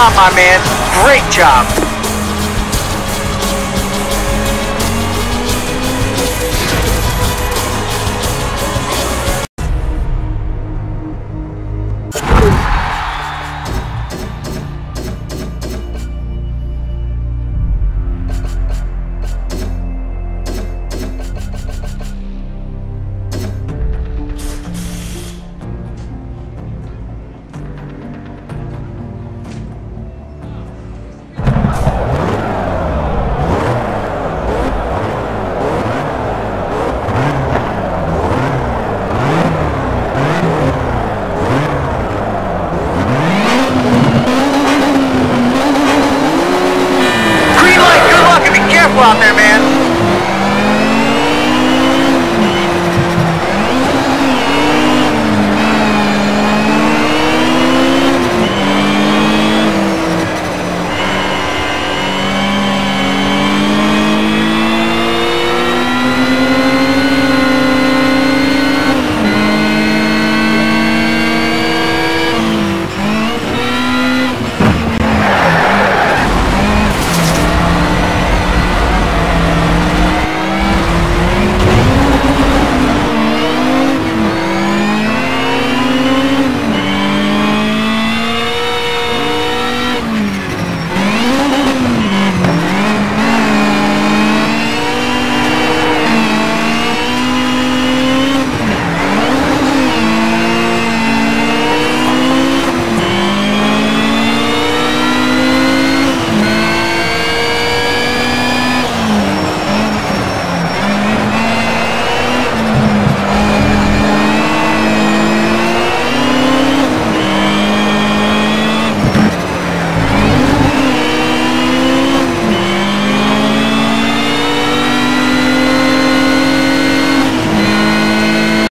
job, my man. Great job.